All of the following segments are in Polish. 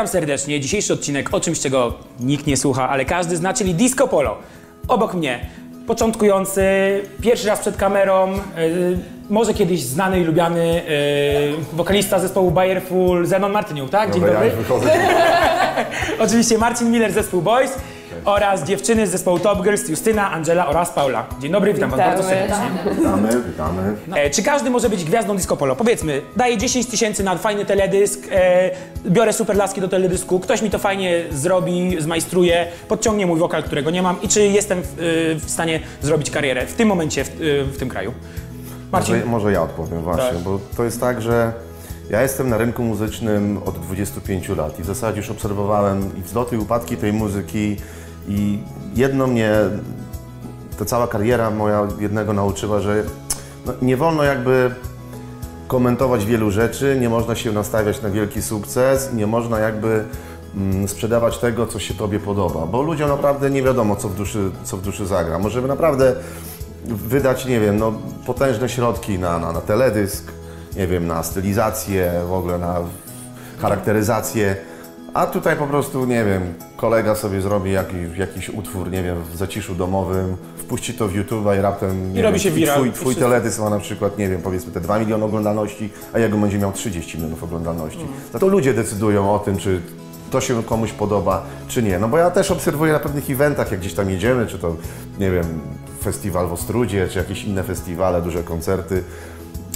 Witam serdecznie. Dzisiejszy odcinek o czymś, czego nikt nie słucha, ale każdy zna, czyli Disco Polo. Obok mnie początkujący, pierwszy raz przed kamerą, yy, może kiedyś znany i lubiany yy, wokalista zespołu Bayerful, Zenon Martyniuk, tak? Dzień Dobra, dobry. ja. Oczywiście Marcin Miller, zespół Boys oraz dziewczyny z zespołu Top Girls, Justyna, Angela oraz Paula. Dzień dobry, witam was bardzo serdecznie. Witamy, witamy. E, czy każdy może być gwiazdą disco polo? Powiedzmy, daję 10 tysięcy na fajny teledysk, e, biorę super laski do teledysku, ktoś mi to fajnie zrobi, zmajstruje, podciągnie mój wokal, którego nie mam i czy jestem w, e, w stanie zrobić karierę w tym momencie w, e, w tym kraju? Marcin? Może, może ja odpowiem właśnie, Tak. bo to jest tak, że ja jestem na rynku muzycznym od 25 lat i w zasadzie już obserwowałem i wzloty i upadki tej muzyki i jedno mnie, ta cała kariera moja jednego nauczyła, że no, nie wolno jakby komentować wielu rzeczy, nie można się nastawiać na wielki sukces, nie można jakby mm, sprzedawać tego, co się Tobie podoba, bo ludziom naprawdę nie wiadomo, co w duszy, co w duszy zagra. Możemy naprawdę wydać, nie wiem, no, potężne środki na, na, na teledysk, nie wiem, na stylizację, w ogóle na charakteryzację, a tutaj po prostu, nie wiem, kolega sobie zrobi jakiś, jakiś utwór, nie wiem, w zaciszu domowym, wpuści to w YouTube'a i raptem, nie robi wiem, się viral. twój, twój teledysk ma na przykład, nie wiem, powiedzmy te 2 miliony oglądalności, a jego będzie miał 30 milionów oglądalności. Mm. No to ludzie decydują o tym, czy to się komuś podoba, czy nie. No bo ja też obserwuję na pewnych eventach, jak gdzieś tam jedziemy, czy to, nie wiem, festiwal w Ostrudzie, czy jakieś inne festiwale, duże koncerty,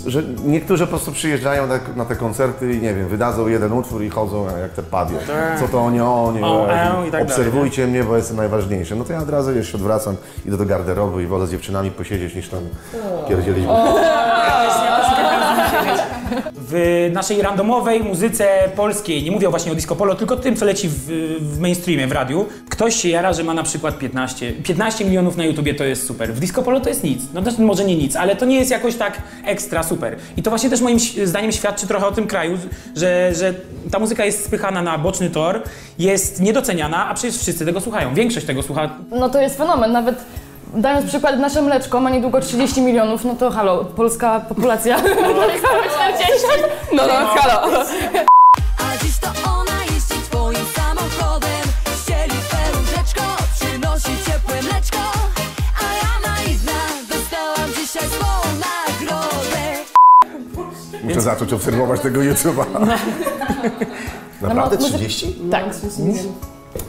że niektórzy po prostu przyjeżdżają na, na te koncerty i nie wiem, wydadzą jeden utwór i chodzą jak te pubie. Co to oni, oni, Tak. O, e, tak dalej, obserwujcie mnie, bo jestem najważniejszy. No to ja od razu już się odwracam, idę do garderoby i wolę z dziewczynami posiedzieć niż tam pierdzielić. W naszej randomowej muzyce polskiej, nie mówię właśnie o disco polo, tylko tym, co leci w, w mainstreamie, w radiu, ktoś się jara, że ma na przykład 15, 15 milionów na YouTubie, to jest super. W disco polo to jest nic. No to może nie nic, ale to nie jest jakoś tak ekstra super. I to właśnie też moim zdaniem świadczy trochę o tym kraju, że, że ta muzyka jest spychana na boczny tor, jest niedoceniana, a przecież wszyscy tego słuchają. Większość tego słucha. No to jest fenomen, nawet dając przykład, nasze mleczko ma niedługo 30 milionów, no to halo, polska populacja. Całe 40. No, no, halo. A dziś to ona jeździ twoim samochodem Ścieli przynosi ciepłe mleczko A ja naiwna dostałam dzisiaj swą nagrodę Muszę zacząć obserwować tego YouTube'a. Naprawdę No, może- 30? Tak.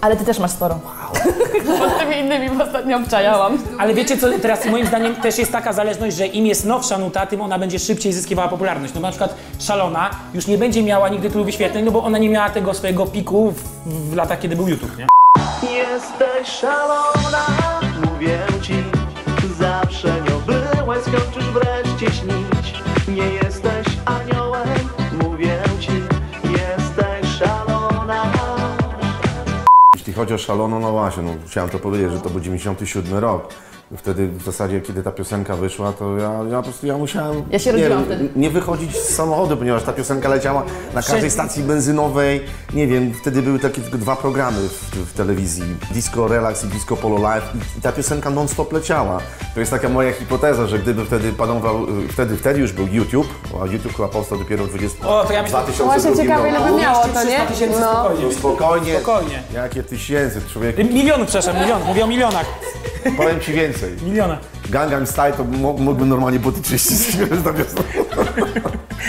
Ale ty też masz sporo. Pod tymi innymi ostatnio obczajałam. Ale wiecie co, teraz moim zdaniem też jest taka zależność, że im jest nowsza nuta, tym ona będzie szybciej zyskiwała popularność. No na przykład Szalona już nie będzie miała nigdy tylu wyświetleń, no bo ona nie miała tego swojego piku w, w latach, kiedy był YouTube, nie? Jesteś szalona, mówię ci chodzi o szaloną, no właśnie, no, chciałem to powiedzieć, że to był 97 rok. Wtedy w zasadzie, kiedy ta piosenka wyszła, to ja, ja po prostu ja musiałem Ja się nie, wtedy. nie wychodzić z samochodu, ponieważ ta piosenka leciała na każdej stacji benzynowej. Nie wiem, wtedy były takie tylko dwa programy w, w telewizji. Disco Relax i Disco Polo Live i, i ta piosenka non-stop leciała. To jest taka moja hipoteza, że gdyby wtedy panował, wtedy, wtedy już był YouTube, a YouTube chyba powstał dopiero w 20... O, to ja myślę, 2002 Właśnie ciekawe, ile by miało to, nie? 300 tysięcy No. spokojnie. Spokojnie. Spokojnie. Jakie tysięcy, człowiek. Milionów, przepraszam, milionów, mówię o milionach. Powiem ci więcej. Milionach. Gangnam Style to mógłbym normalnie 30 śpiewać na piosenkę.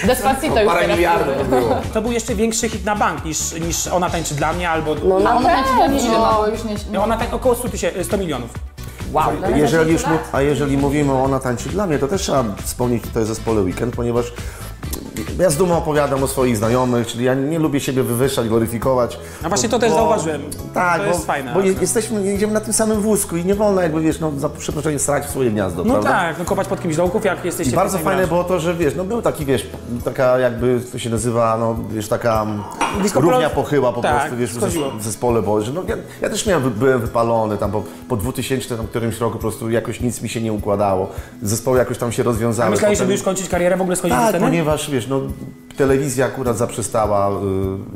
Despacito już Parę miliardów to było. To był jeszcze większy hit na bank niż, niż Ona tańczy dla mnie albo... No A ona tańczy dla mnie ile ma? pewno. Bo już nie... No, ona tań, około 100, tysięcy, 100 milionów. Wow. Jeżeli już, a jeżeli mówimy o Ona tańczy dla mnie, to też trzeba wspomnieć tutaj zespole Weekend, ponieważ ja z dumą opowiadam o swoich znajomych, czyli ja nie lubię siebie wywyższać, gloryfikować. No właśnie to też zauważyłem. Tak, To bo, jest fajne bo je- jesteśmy, jedziemy na tym samym wózku i nie wolno jakby, wiesz, no za przeproszeniem strać w swoje gniazdo, No prawda? tak, no kopać pod kimś dołków, jak jesteście I bardzo fajne było to, że wiesz, no był taki, wiesz, taka jakby, to się nazywa, no wiesz, taka mm, Disco równia pochyła po tak, prostu, wiesz, w schodziło. zes- w zespole, bo że no, ja, ja też miałem, byłem wypalony tam po, po 2000 tam którymś roku po prostu jakoś nic mi się nie układało. Zespoły jakoś tam się rozwiązały. A myślałeś, Potem- żeby już kończyć karierę, w ogóle schodzić tak, ponieważ wiesz, no, telewizja akurat zaprzestała y,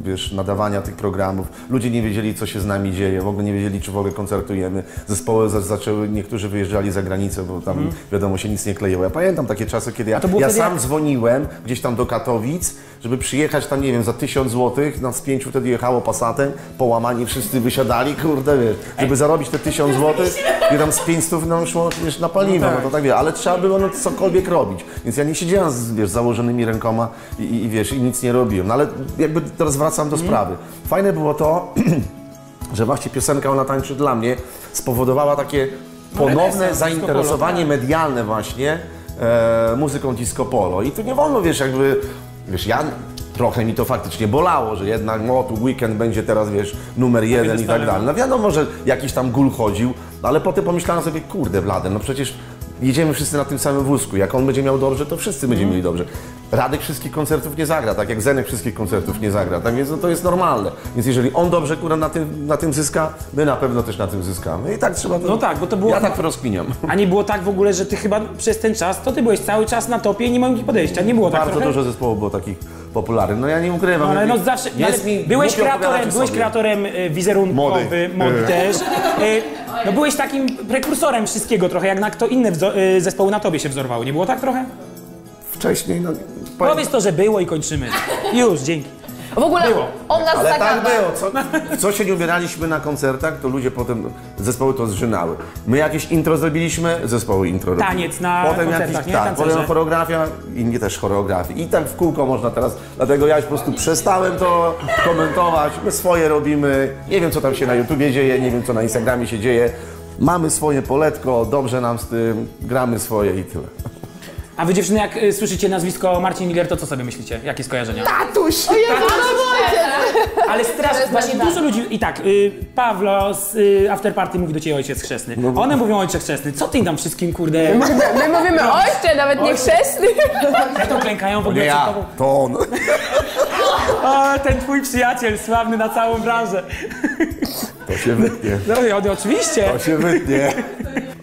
wiesz, nadawania tych programów. Ludzie nie wiedzieli, co się z nami dzieje, w ogóle nie wiedzieli, czy w ogóle koncertujemy. Zespoły za, zaczęły, niektórzy wyjeżdżali za granicę, bo tam wiadomo się nic nie kleiło. Ja pamiętam takie czasy, kiedy ja, ja sam jak- dzwoniłem gdzieś tam do Katowic, żeby przyjechać tam, nie wiem, za 1000 złotych, nas pięciu wtedy jechało Passatem, połamani wszyscy wysiadali, kurde, wiesz, żeby zarobić te 1000 złotych i tam z 500 nam szło, wiesz, na paliwo, no, to tak. wie, ale trzeba było no, cokolwiek robić, więc ja nie siedziałem z, wiesz, założonymi rękoma i, i, i wiesz, i nic nie robiłem, no ale jakby teraz wracam do sprawy. Fajne było to, że właśnie piosenka Ona tańczy dla mnie spowodowała takie ponowne renesans zainteresowanie polo, medialne właśnie e, muzyką disco polo. I tu nie wolno, wiesz, jakby, wiesz, ja trochę mi to faktycznie bolało, że jednak no tu weekend będzie teraz, wiesz, numer jeden i tak dalej. No wiadomo, że jakiś tam gól chodził, ale potem pomyślałem sobie, kurde blade, no przecież jedziemy wszyscy na tym samym wózku. Jak on będzie miał dobrze, to wszyscy będziemy mieli dobrze. Radek wszystkich koncertów nie zagra, tak jak Zenek wszystkich koncertów nie zagra, tak więc no, to jest normalne. Więc jeżeli on dobrze kurwa na tym, na tym zyska, my na pewno też na tym zyskamy. I tak trzeba to... No tak, bo to było- Ja tak to rozkminiam. A nie było tak w ogóle, że ty chyba przez ten czas, to ty byłeś cały czas na topie i nie mogłem ci podejścia. Nie było tak Bardzo trochę? dużo zespołów było takich popularnych. No ja nie ukrywam. No, ale no zawsze, ale byłeś kreatorem, byłeś kreatorem y, wizerunkowym, Mody. mody Y. też. Y, No byłeś takim prekursorem wszystkiego trochę, jak na kto inne zespoły na tobie się wzorowały. Nie było tak trochę? Wcześniej, no... powiem- Powiedz to, że było i kończymy. Już, dzięki. W ogóle Było. on nas Ale tak było. Co, co się nie ubieraliśmy na koncertach, to ludzie potem, zespoły to zżynały. My jakieś intro zrobiliśmy, zespoły intro robili. Taniec na potem koncertach, jakiś, nie? Tak, Tancerze. potem choreografia, inni też choreografii. I tak w kółko można teraz, dlatego ja już po prostu przestałem to komentować. My swoje robimy, nie wiem co tam się na YouTubie dzieje, nie wiem co na Instagramie się dzieje. Mamy swoje poletko, dobrze nam z tym, gramy swoje i tyle. A wy dziewczyny, jak y, słyszycie nazwisko Marcin Miller, to co sobie myślicie? Jakie skojarzenia? Tatuś! Ale strasznie, właśnie dużo ludzi, i tak, y, Pawlo z y, Afterparty mówi do ciebie ojciec chrzestny. No One mówią ojciec chrzestny. Co ty im tam wszystkim, kurde, My mówimy ojcze, nawet nie chrzestny. jak to klękają w ogóle przed tobą? to on. O, ten twój przyjaciel, sławny na całą branżę. To się wytnie. No i on, oczywiście. To się wytnie.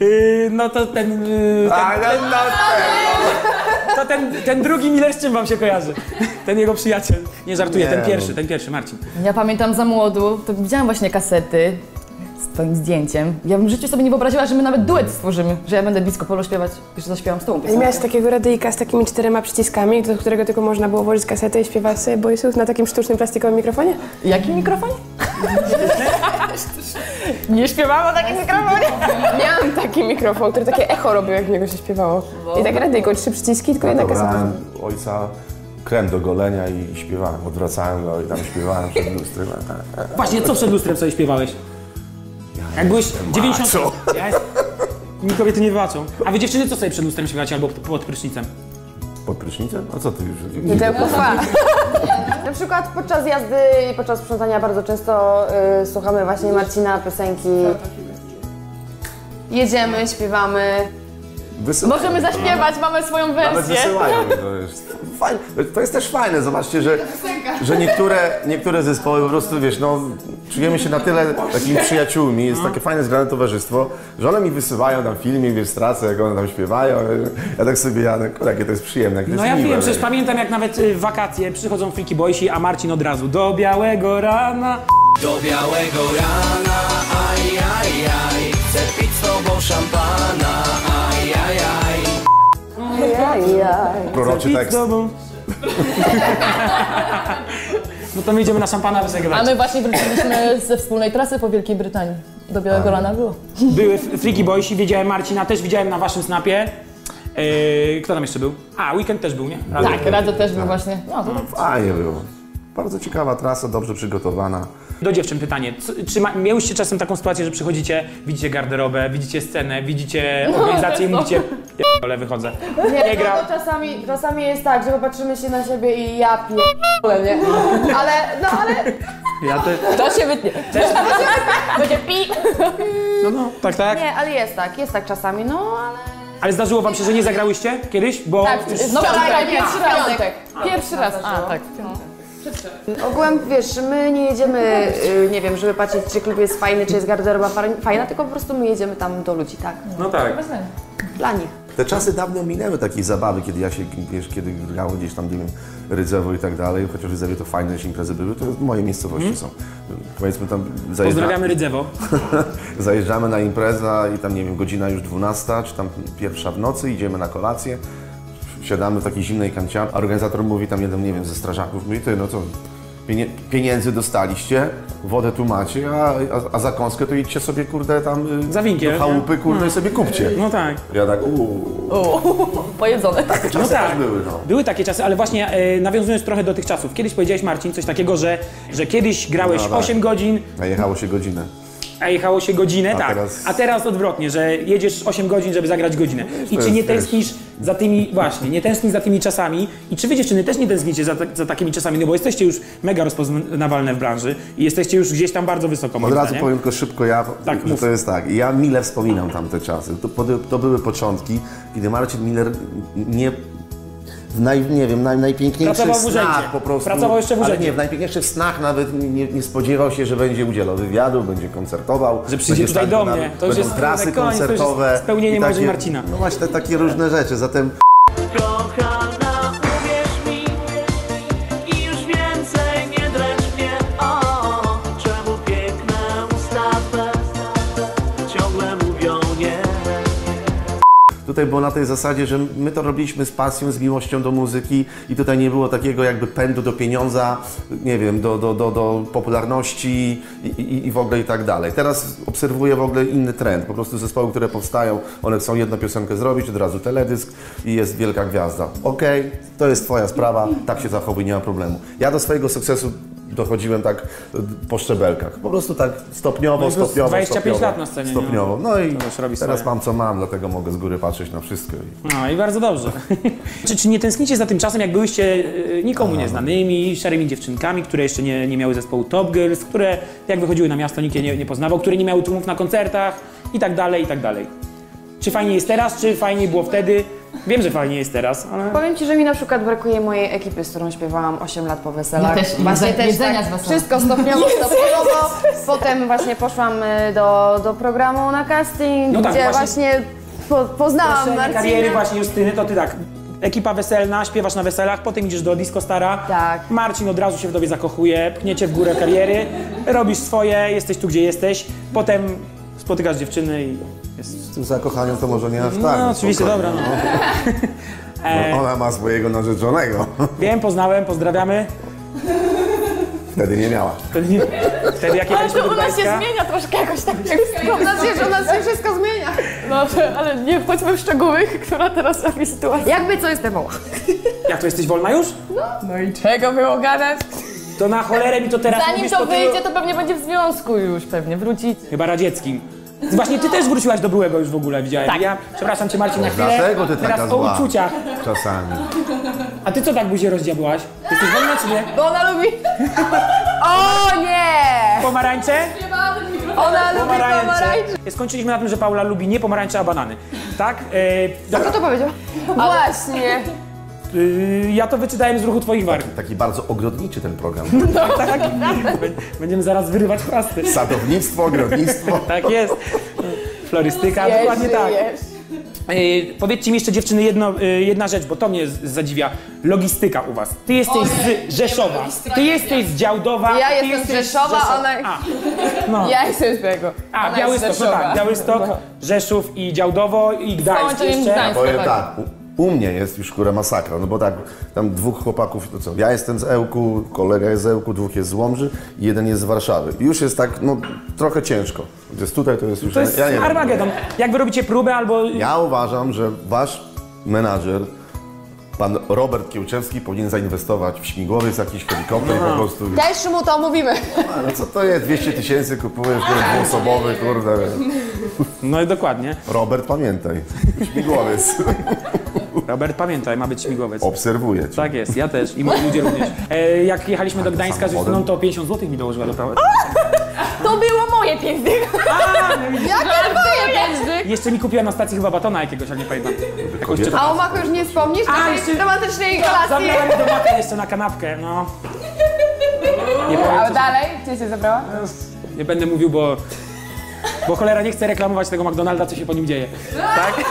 Y, no to ten, y, ten, Ale no, to ten, ten drugi Miller z czym wam się kojarzy? Ten jego przyjaciel. Nie żartuję, Nie, ten pierwszy, no. ten pierwszy, Marcin. Ja pamiętam za młodu, to widziałam właśnie kasety z twoim zdjęciem. Ja bym w życiu sobie nie wyobraziła, że my nawet duet stworzymy, że ja będę disco polo śpiewać że zaśpiewam z tobą I piosenkę. miałeś takiego radyjka z takimi czterema przyciskami, do którego tylko można było włożyć kasetę i śpiewać sobie boysów na takim sztucznym plastikowym mikrofonie? Jaki mikrofon? nie śpiewałam o takim mikrofonie. Miałam taki mikrofon, który takie echo robił, jak w niego się śpiewało. I tak radyjko, trzy przyciski, tylko jedna kaseta. Ojca krem do golenia i śpiewałem. Odwracałem go i tam śpiewałem przed lustrem. Właśnie, co przed lustrem sobie śpiewałeś? Jak byłeś 90... macho. Ja jest... Mi kobiety nie wybaczą. A wy dziewczyny co sobie przed lustrem śpiewacie albo pod prysznicem? Pod prysznicem? A co ty już? Widełko fa. Na przykład podczas jazdy i podczas sprzątania bardzo często y, słuchamy właśnie Marcina piosenki. Jedziemy, śpiewamy. Wysyłają. Możemy zaśpiewać, mamy swoją Nawet wersję. wysyłają mi to jest fajne. To jest też fajne, zobaczcie, że, że niektóre, niektóre zespoły po prostu, wiesz, no, czujemy się na tyle takimi przyjaciółmi, jest takie fajne zgrane towarzystwo, że one mi wysyłają tam filmik, wiesz, stracę, jak one tam śpiewają. Ja tak sobie jadę, kurde, jakie to jest przyjemne, jakie to No jest ja miłe, wiem, przecież wiesz. pamiętam jak nawet y, w wakacje przychodzą Freaky Boysi, a Marcin od razu do białego rana. Do białego rana, aj, aj, aj Chcę pić z tobą szampana, Proroczy tekst. No to my idziemy na szampana A wysegrować. my właśnie wróciliśmy ze wspólnej trasy po Wielkiej Brytanii. Do Białego Rana było. Były Freaky Boysi, widziałem Marcina, też widziałem na waszym snapie. Yy, kto tam jeszcze był? A, Weekend też był, nie? Ale- Tak, Radzę też był właśnie. No, to Fajnie było. Bardzo ciekawa trasa, dobrze przygotowana. Do dziewczyn pytanie. Co, czy ma, miałyście czasem taką sytuację, że przychodzicie, widzicie garderobę, widzicie scenę, widzicie organizację i mówicie ale wychodzę. Nie gra. No, czasami, czasami jest tak, że popatrzymy się na siebie i ja pierdolę, nie? Ale, no ale Ja te, to się wytnie. Będzie pi. no, no, tak, tak. nie, ale jest tak, jest tak czasami, no ale... Ale zdarzyło wam się, że nie zagrałyście kiedyś? Bo Tak, no tak, pierwszy raz. piątek. Pierwszy raz. A, tak. Ogółem, wiesz, my nie jedziemy, y, nie wiem, żeby patrzeć, czy klub jest fajny, czy jest garderoba fa- fajna, tylko po prostu my jedziemy tam do ludzi, tak? No tak. Dla nich. Te czasy dawno minęły takiej zabawy, kiedy ja się, wiesz, kiedy grało gdzieś tam, nie wiem, Rydzewo i tak dalej, chociaż w Rydzewie to fajne też imprezy były, to moje miejscowości są. Powiedzmy tam, zajeżdża, Pozdrawiamy Rydzewo. zajeżdżamy na imprezę i tam, nie wiem, godzina już 12, czy tam pierwsza w nocy, idziemy na kolację. Siadamy w takiej zimnej kanciapie, a organizator mówi tam jeden, nie wiem, ze strażaków, mówi, ty, no co, pienie, pieniędzy dostaliście, wodę tu macie, a, a, a zakąskę to idźcie sobie, kurde, tam y, Za winkiel, do chałupy, kurde, i sobie kupcie. No tak. Ja tak, uuu, Pojedzone. No czasy tak. też były, no. Były takie czasy, ale właśnie e, nawiązując trochę do tych czasów. Kiedyś powiedziałeś Marcin coś takiego, że, że kiedyś grałeś No tak. 8 godzin, A jechało się godzinę. a jechało się godzinę, A tak. teraz- A teraz odwrotnie, że jedziesz 8 godzin, żeby zagrać godzinę. I to czy nie tęsknisz za tymi, właśnie, nie tęsknisz za tymi czasami i czy wy dziewczyny też nie tęsknicie za, za takimi czasami, no bo jesteście już mega rozpoznawalne w branży i jesteście już gdzieś tam bardzo wysoko, Od razu powiem tylko szybko ja, Tak, że mów. to jest tak. Ja mile wspominam tamte czasy. To, to były początki, kiedy Marcin Miller nie w naj, nie wiem, naj, najpiękniejszych Pracował w urzędzie. snach po prostu. Pracował jeszcze w Ale urzędzie. nie, w najpiękniejszych snach nawet nie, nie spodziewał się, że będzie udzielał wywiadu, będzie koncertował. Że przyjdzie będzie tutaj stał do na- mnie. To już będą jest trasy koniec, to już jest koncertowe. spełnienie i marzeń Marcina. No właśnie, te takie różne rzeczy. Zatem Kochana, Tutaj było na tej zasadzie, że my to robiliśmy z pasją, z miłością do muzyki i tutaj nie było takiego jakby pędu do pieniądza, nie wiem, do, do, do, do popularności i, i, i w ogóle i tak dalej. Teraz obserwuję w ogóle inny trend. Po prostu zespoły, które powstają, one chcą jedną piosenkę zrobić, od razu teledysk i jest wielka gwiazda. Okej, to jest Twoja sprawa, tak się zachowuj, nie ma problemu. Ja do swojego sukcesu dochodziłem tak y, po szczebelkach. Po prostu tak stopniowo, No stopniowo, 25 stopniowo, lat na scenie, nie? Stopniowo. No i teraz swoje. mam co mam, dlatego mogę z góry patrzeć na wszystko. I... No i bardzo dobrze. czy, czy nie tęsknicie za tym czasem, jak byłyście e, nikomu nieznanymi, szarymi dziewczynkami, które jeszcze nie, nie miały zespołu Top Girls, które jak wychodziły na miasto, nikt je nie, nie poznawał, które nie miały tłumów na koncertach i tak dalej, i tak dalej. Czy fajnie jest teraz, czy fajniej było wtedy? Wiem, że fajnie jest teraz, ale... Powiem Ci, że mi na przykład brakuje mojej ekipy, z którą śpiewałam 8 lat po weselach. Ja też, właśnie jedze- też jedzenia tak, z wesela. Wszystko stopniowo, stopniowo. Potem właśnie poszłam y, do, do programu na casting, No tak, gdzie właśnie- właśnie, po, poznałam Marcinę. kariery właśnie Justyny, to ty tak, ekipa weselna, śpiewasz na weselach, potem idziesz do Disco Stara, Tak. Marcin od razu się w tobie zakochuje, pchniecie w górę kariery, robisz swoje, jesteś tu, gdzie jesteś, potem spotykasz dziewczyny i jest... Z tym zakochaniem to może nie aż tak. No, oczywiście, spokojnie. dobra, no. E, No, Ona ma swojego narzeczonego. Wiem, poznałem, pozdrawiamy. Wtedy nie miała. Wtedy, nie, wtedy jak jechaliśmy do u nas się zmienia troszkę jakoś tak. Jak U nas, się, u nas się wszystko zmienia. no, ale nie wchodźmy w szczegóły, która teraz robi sytuację. Jakby co jestem woła. jak to jesteś wolna już? No i czego było gadać? To na cholerę mi to teraz Zanim mówisz, to ty- wyjdzie, to pewnie będzie w związku już, pewnie wrócić. Chyba radzieckim. Właśnie ty też wróciłaś do byłego już w ogóle, widziałem. Tak. Ja, przepraszam cię Marcin na chwilę. Dlatego ty taka Teraz o zła. uczuciach. Czasami. A ty co tak buzię rozdziabłaś? Ty jesteś wolna czy nie? Bo ona lubi... O nie! Pomarańcze? Ona lubi pomarańcze. Skończyliśmy na tym, że Paula lubi nie pomarańcze, a banany. Tak? E, Kto dobra. to powiedział? Właśnie. Y, ja to wyczytałem z ruchu twoich warg. Taki bardzo ogrodniczy ten program. Tak. Bę- Będziemy zaraz wyrywać chwasty. Sadownictwo, ogrodnictwo. Tak jest. Florystyka, dokładnie tak. Yy, powiedzcie mi jeszcze dziewczyny jedno, yy, jedna rzecz, bo to mnie z- zadziwia. Logistyka u was. Ty jesteś z Rzeszowa, ty jesteś z Działdowa. Ja ty jestem z jesteś Rzeszowa, ona- A, no. Ja jestem z tego. A, Białystok, no tak, Rzeszowa. Białystok, Rzeszów i Działdowo i Gdańsk jeszcze. Gdańska. Powiem tak, u, mnie jest już kurę masakra, no bo tak, tam dwóch chłopaków, to co, ja jestem z Ełku, kolega jest z Ełku, dwóch jest z Łomży i jeden jest z Warszawy. I już jest tak, no trochę ciężko. Jest tutaj, to jest już... To jest ja nie. Armagedon. Jak wy robicie próbę albo... Ja uważam, że wasz menadżer, pan Robert Kiełczewski powinien zainwestować w śmigłowiec, jakiś helikopter po prostu. Też mu to mówimy. Ale co to jest? 200 tysięcy kupujesz, kurde, dwuosobowy, kurde. No i dokładnie. Robert, pamiętaj. Śmigłowiec. Robert, pamiętaj, ma być śmigłowiec. Obserwuję cię. Tak jest, ja też i moi ludzie również. E, jak jechaliśmy do Gdańska z? Justyną, to 50 zł mi dołożyła do prawa. To było moje piękny. Jakie twoje pięćdy? Jeszcze mi kupiła na stacji chyba batona jakiegoś, ale nie pamiętam. Jakąś Kobieta. A o Maku już nie wspomnisz? A, jeszcze- romantycznej kolacji. Zabrałem do maka jeszcze na kanapkę, no. Nie powiem, A co, dalej? Ty się zabrała? nie będę mówił, bo Bo cholera nie chce reklamować tego McDonalda, co się po nim dzieje. Tak?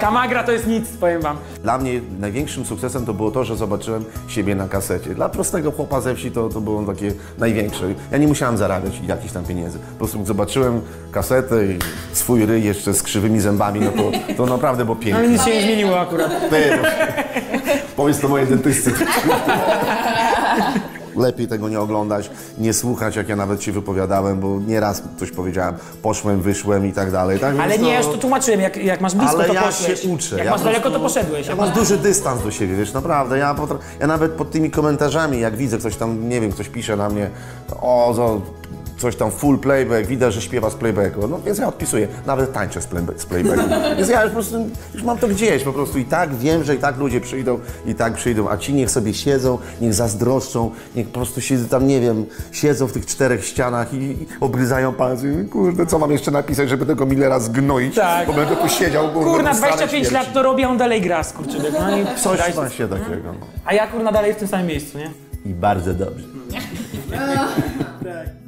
Kamagra to jest nic, powiem wam. Dla mnie największym sukcesem to było to, że zobaczyłem siebie na kasecie. Dla prostego chłopa ze wsi to, to było takie największe. Ja nie musiałem zarabiać jakichś tam pieniędzy. Po prostu zobaczyłem kasetę i swój ryj jeszcze z krzywymi zębami, no to, to naprawdę było piękne. nic się nie zmieniło akurat. Ty, no. Powiedz to mojej dentysty. Lepiej tego nie oglądać, nie słuchać, jak ja nawet się wypowiadałem, bo nieraz coś powiedziałem, poszłem, wyszłem i tak dalej. Tak, Ale nie, ja no- już to tłumaczyłem, jak, jak masz blisko, ale to ja poszłeś. się uczę. Jak ja masz daleko, to poszedłeś. Ja mam masz... duży dystans do siebie, wiesz, naprawdę. Ja, potra... ja nawet pod tymi komentarzami, jak widzę ktoś tam, nie wiem, ktoś pisze na mnie, o, coś tam full playback, widać, że śpiewa z playbacku. No więc ja odpisuję, nawet tańczę z, playback, z playbacku. Więc ja już po prostu, już mam to gdzieś, po prostu i tak wiem, że i tak ludzie przyjdą, i tak przyjdą, a ci niech sobie siedzą, niech zazdroszczą, niech po prostu siedzą tam, nie wiem, siedzą w tych czterech ścianach i, i obryzają palce. I, Kurde, co mam jeszcze napisać, żeby tego Millera zgnoić, Tak. bo będę tu siedział, kurde, Kurna, do starej 25 śmierci. lat to robi, a on dalej gra, skurczybyk. No i Coś właśnie takiego. No. A ja kurna dalej w tym samym miejscu, nie? I bardzo dobrze.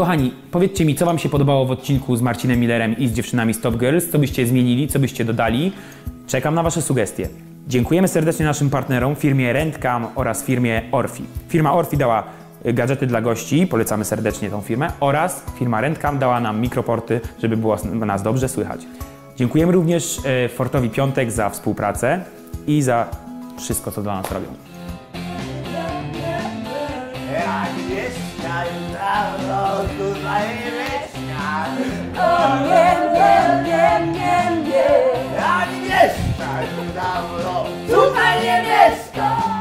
Kochani, powiedzcie mi, co wam się podobało w odcinku z Marcinem Millerem i z dziewczynami Stop Girls, co byście zmienili, co byście dodali. Czekam na wasze sugestie. Dziękujemy serdecznie naszym partnerom, firmie Rentcam oraz firmie Orfi. Firma Orfi dała y, gadżety dla gości, polecamy serdecznie tą firmę, oraz firma Rentcam dała nam mikroporty, żeby było nas dobrze słychać. Dziękujemy również e, Fortowi Piątek za współpracę i za wszystko, co dla nas robią. Halo, tutaj. O nie, nie, nie, nie, nie. Ani mieszkasz, dawno. Tutaj nie.